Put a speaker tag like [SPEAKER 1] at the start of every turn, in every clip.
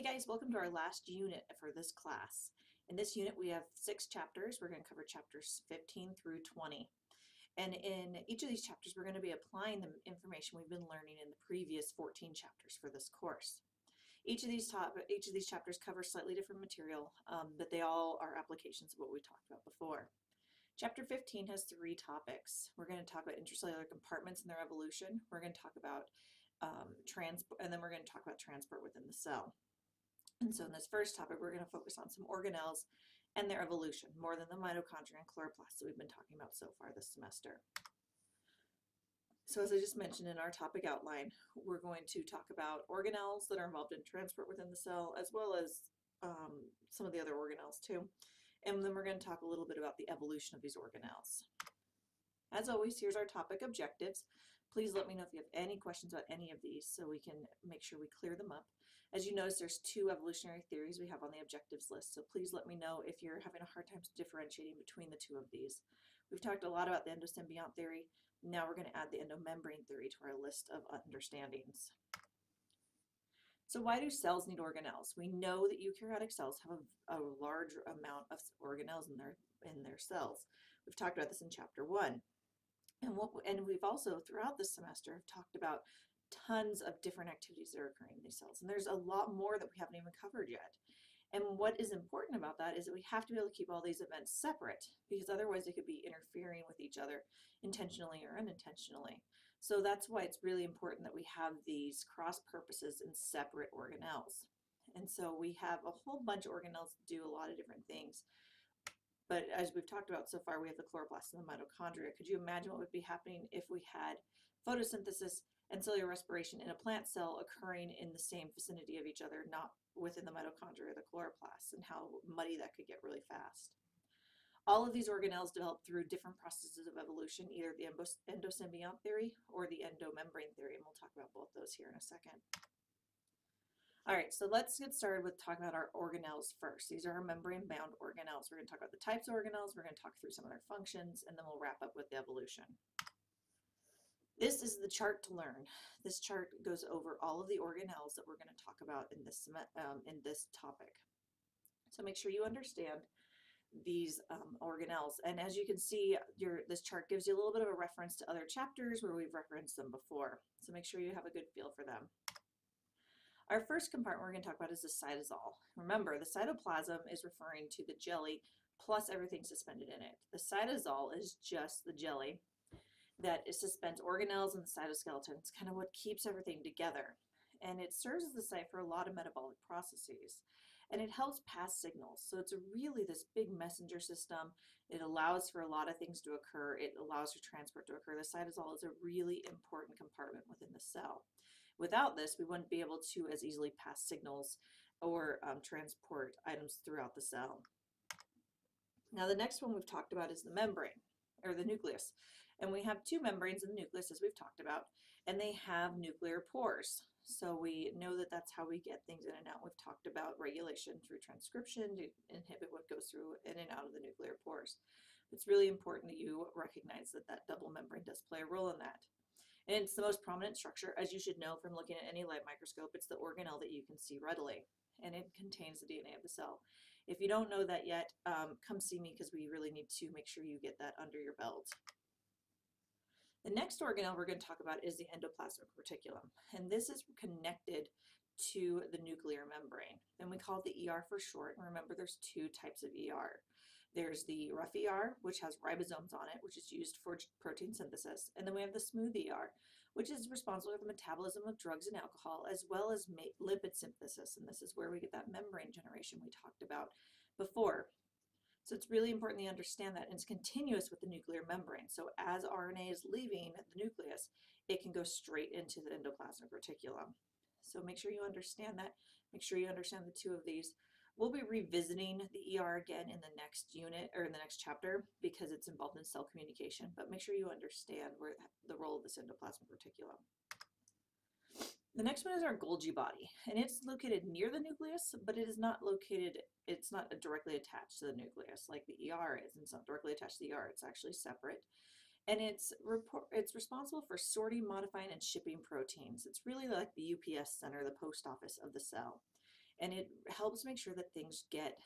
[SPEAKER 1] Hey guys, welcome to our last unit for this class. In this unit we have six chapters. We're going to cover chapters 15 through 20. And in each of these chapters we're going to be applying the information we've been learning in the previous 14 chapters for this course. Each of these top, each of these chapters cover slightly different material, um, but they all are applications of what we talked about before. Chapter 15 has three topics. We're going to talk about intracellular compartments and their evolution. We're going to talk about um, transport, and then we're going to talk about transport within the cell. And so in this first topic, we're going to focus on some organelles and their evolution, more than the mitochondria and chloroplasts that we've been talking about so far this semester. So as I just mentioned in our topic outline, we're going to talk about organelles that are involved in transport within the cell, as well as um, some of the other organelles too. And then we're going to talk a little bit about the evolution of these organelles. As always, here's our topic objectives. Please let me know if you have any questions about any of these so we can make sure we clear them up. As you notice, there's two evolutionary theories we have on the objectives list, so please let me know if you're having a hard time differentiating between the two of these. We've talked a lot about the endosymbiont theory. Now we're going to add the endomembrane theory to our list of understandings. So why do cells need organelles? We know that eukaryotic cells have a, a large amount of organelles in their, in their cells. We've talked about this in chapter one. And, what, and we've also, throughout this semester, have talked about tons of different activities that are occurring in these cells. And there's a lot more that we haven't even covered yet. And what is important about that is that we have to be able to keep all these events separate because otherwise they could be interfering with each other intentionally or unintentionally. So that's why it's really important that we have these cross purposes and separate organelles. And so we have a whole bunch of organelles that do a lot of different things. But as we've talked about so far, we have the chloroplast and the mitochondria. Could you imagine what would be happening if we had photosynthesis and cellular respiration in a plant cell occurring in the same vicinity of each other, not within the mitochondria or the chloroplasts, and how muddy that could get really fast. All of these organelles develop through different processes of evolution, either the endosymbiont theory or the endomembrane theory, and we'll talk about both those here in a second. All right, so let's get started with talking about our organelles first. These are our membrane-bound organelles. We're going to talk about the types of organelles, we're going to talk through some of their functions, and then we'll wrap up with the evolution. This is the chart to learn. This chart goes over all of the organelles that we're going to talk about in this, um, in this topic. So make sure you understand these um, organelles. And as you can see, your, this chart gives you a little bit of a reference to other chapters where we've referenced them before. So make sure you have a good feel for them. Our first compartment we're going to talk about is the cytosol. Remember, the cytoplasm is referring to the jelly plus everything suspended in it. The cytosol is just the jelly that suspends organelles and the cytoskeleton. It's kind of what keeps everything together. And it serves as the site for a lot of metabolic processes. And it helps pass signals. So it's really this big messenger system. It allows for a lot of things to occur. It allows for transport to occur. The cytosol is a really important compartment within the cell. Without this, we wouldn't be able to as easily pass signals or um, transport items throughout the cell. Now the next one we've talked about is the membrane, or the nucleus. And we have two membranes in the nucleus, as we've talked about, and they have nuclear pores. So we know that that's how we get things in and out. We've talked about regulation through transcription to inhibit what goes through in and out of the nuclear pores. It's really important that you recognize that that double membrane does play a role in that. And it's the most prominent structure, as you should know from looking at any light microscope. It's the organelle that you can see readily, and it contains the DNA of the cell. If you don't know that yet, um, come see me because we really need to make sure you get that under your belt. The next organelle we're going to talk about is the endoplasmic reticulum, and this is connected to the nuclear membrane. And we call it the ER for short. And remember, there's two types of ER. There's the rough ER, which has ribosomes on it, which is used for protein synthesis. And then we have the smooth ER, which is responsible for the metabolism of drugs and alcohol, as well as lipid synthesis. And this is where we get that membrane generation we talked about before. So it's really important to understand that. And it's continuous with the nuclear membrane. So as RNA is leaving the nucleus, it can go straight into the endoplasmic reticulum. So make sure you understand that. Make sure you understand the two of these. We'll be revisiting the ER again in the next unit or in the next chapter because it's involved in cell communication, but make sure you understand where the role of this endoplasmic reticulum. The next one is our Golgi body, and it's located near the nucleus, but it is not located, it's not directly attached to the nucleus like the ER is. It's not directly attached to the ER, it's actually separate. And it's, report, it's responsible for sorting, modifying, and shipping proteins. It's really like the UPS center, the post office of the cell. and it helps make sure that things get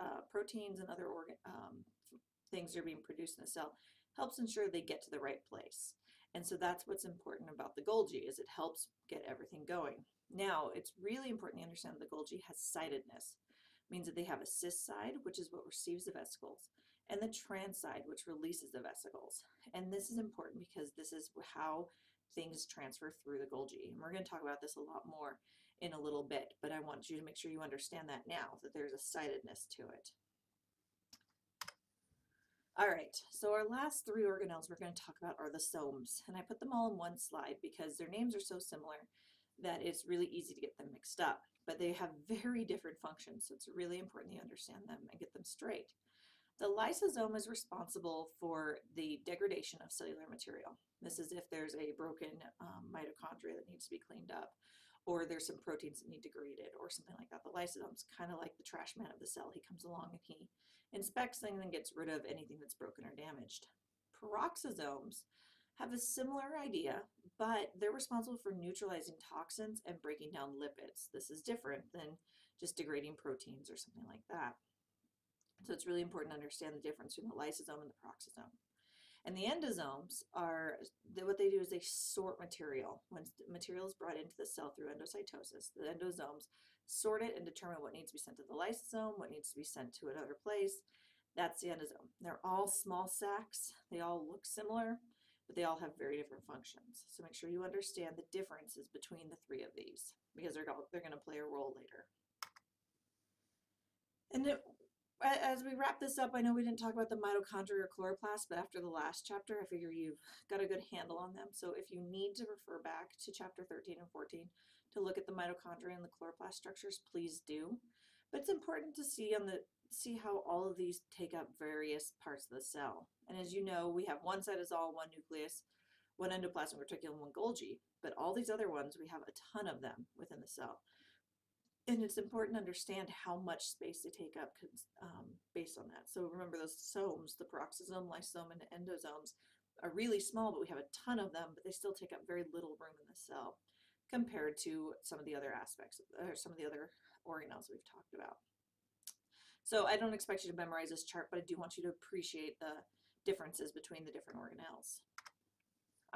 [SPEAKER 1] uh, proteins and other organ um, things are being produced in the cell helps ensure they get to the right place. And so that's what's important about the Golgi is it helps get everything going. Now, it's really important to understand the Golgi has sidedness. It means that they have a cis side, which is what receives the vesicles, and the trans side, which releases the vesicles. And this is important because this is how things transfer through the Golgi. And we're going to talk about this a lot more in a little bit, but I want you to make sure you understand that now, that there's a sidedness to it. All right, so our last three organelles we're going to talk about are the somes, and I put them all in one slide because their names are so similar that it's really easy to get them mixed up, but they have very different functions, so it's really important you understand them and get them straight. The lysosome is responsible for the degradation of cellular material. This is if there's a broken um, mitochondria that needs to be cleaned up, or there's some proteins that need to degraded, or something like that. The lysosome's kind of like the trash man of the cell. He comes along and he inspects things and gets rid of anything that's broken or damaged. Peroxisomes have a similar idea, but they're responsible for neutralizing toxins and breaking down lipids. This is different than just degrading proteins or something like that. So it's really important to understand the difference between the lysosome and the peroxisome. And the endosomes are, what they do is they sort material. When material is brought into the cell through endocytosis, the endosomes sort it and determine what needs to be sent to the lysosome, what needs to be sent to another place. That's the endosome. They're all small sacs. They all look similar, but they all have very different functions. So make sure you understand the differences between the three of these because they're, they're going to play a role later. And as we wrap this up, I know we didn't talk about the mitochondria or chloroplast, but after the last chapter, I figure you've got a good handle on them. So if you need to refer back to chapter 13 and 14, to look at the mitochondria and the chloroplast structures, please do. But it's important to see on the see how all of these take up various parts of the cell. And as you know, we have one cytosol, one nucleus, one endoplasmic reticulum, one Golgi, but all these other ones, we have a ton of them within the cell. And it's important to understand how much space they take up um, based on that. So remember those somes, the peroxisome, lysosome, and endosomes are really small, but we have a ton of them, but they still take up very little room in the cell compared to some of the other aspects, or some of the other organelles we've talked about. So I don't expect you to memorize this chart, but I do want you to appreciate the differences between the different organelles.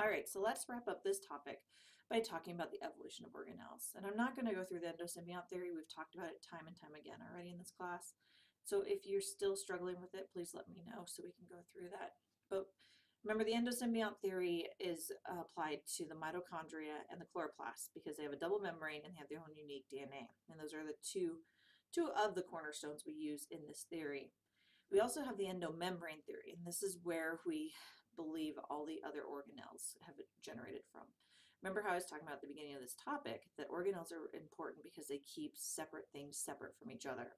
[SPEAKER 1] All right, so let's wrap up this topic by talking about the evolution of organelles. And I'm not going to go through the endosymbiont theory. We've talked about it time and time again already in this class. So if you're still struggling with it, please let me know so we can go through that. But Remember, the endosymbiont theory is applied to the mitochondria and the chloroplasts because they have a double membrane and they have their own unique DNA. And those are the two, two of the cornerstones we use in this theory. We also have the endomembrane theory, and this is where we believe all the other organelles have generated from. Remember how I was talking about at the beginning of this topic that organelles are important because they keep separate things separate from each other.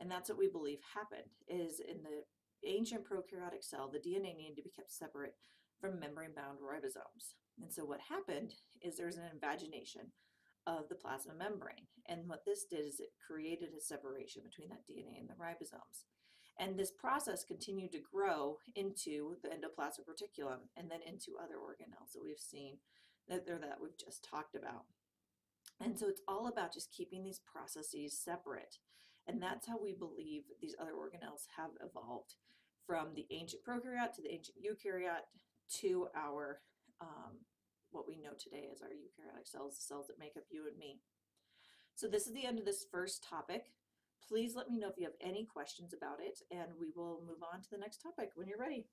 [SPEAKER 1] And that's what we believe happened is in the ancient prokaryotic cell, the DNA needed to be kept separate from membrane-bound ribosomes. And so what happened is there's an invagination of the plasma membrane. And what this did is it created a separation between that DNA and the ribosomes. And this process continued to grow into the endoplasmic reticulum and then into other organelles that we've seen that, that we've just talked about. And so it's all about just keeping these processes separate. And that's how we believe these other organelles have evolved from the ancient prokaryote to the ancient eukaryote to our um, what we know today as our eukaryotic cells, the cells that make up you and me. So this is the end of this first topic. Please let me know if you have any questions about it, and we will move on to the next topic when you're ready.